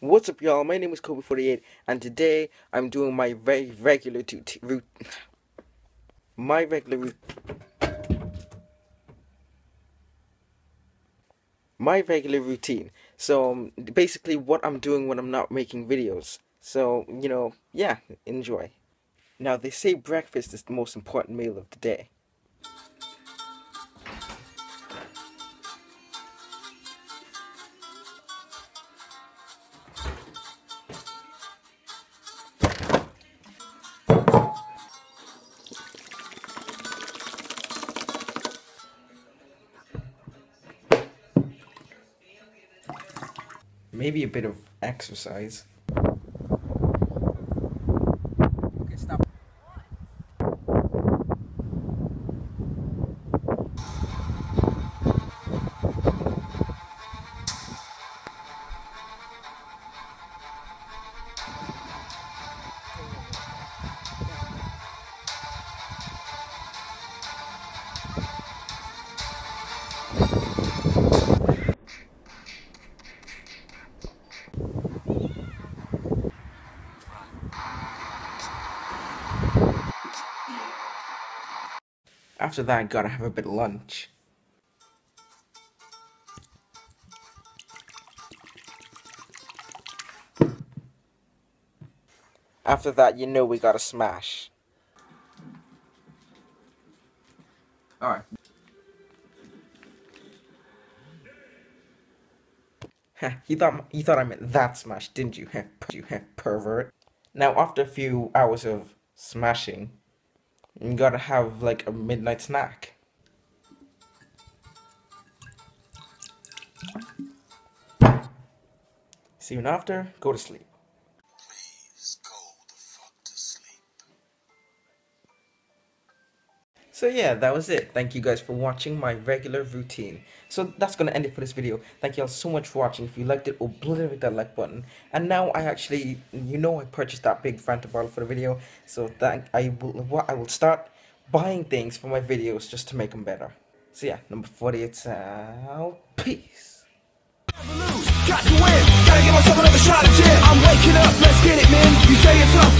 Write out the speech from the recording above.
What's up, y'all? My name is Kobi48, and today I'm doing my very regular route. My regular. My regular routine. So, um, basically, what I'm doing when I'm not making videos. So, you know, yeah, enjoy. Now, they say breakfast is the most important meal of the day. Maybe a bit of exercise. After that, I gotta have a bit of lunch. After that, you know we gotta smash. Alright. you thought you thought I meant that smash, didn't you? you pervert. Now, after a few hours of smashing, you gotta have like a midnight snack. See Soon after, go to sleep. So yeah, that was it. Thank you guys for watching my regular routine. So that's gonna end it for this video. Thank you all so much for watching. If you liked it, obliterate that like button. And now I actually, you know, I purchased that big Fanta bottle for the video. So thank I will, I will start buying things for my videos just to make them better. So yeah, number 48 out. Peace. Got to win, gotta give myself another shot at I'm waking up, let's get it man You say it's tough,